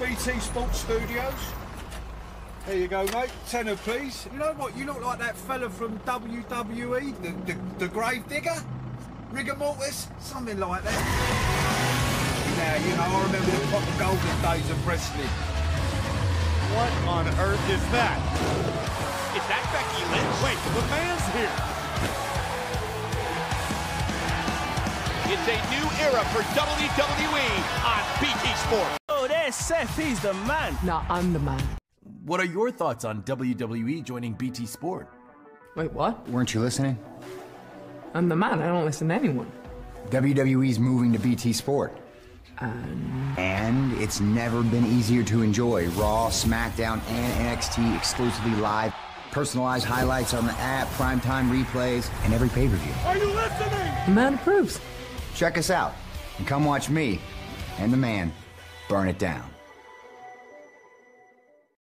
BT Sports Studios. There you go, mate. Tenner, please. You know what? You look like that fella from WWE, the, the, the Grave Digger? Rigor Mortis? Something like that. Now, you know, I remember the golden days of wrestling. What on earth is that? Is that Becky Lynch? Wait, the man's here. It's a new era for WWE on BT Sport. Oh, there's Seth. He's the man. Nah, I'm the man. What are your thoughts on WWE joining BT Sport? Wait, what? Weren't you listening? I'm the man. I don't listen to anyone. WWE's moving to BT Sport. Um, and it's never been easier to enjoy. Raw, SmackDown, and NXT exclusively live. Personalized highlights on the app, primetime replays, and every pay per view. Are you listening? The man approves. Check us out and come watch me and the man burn it down.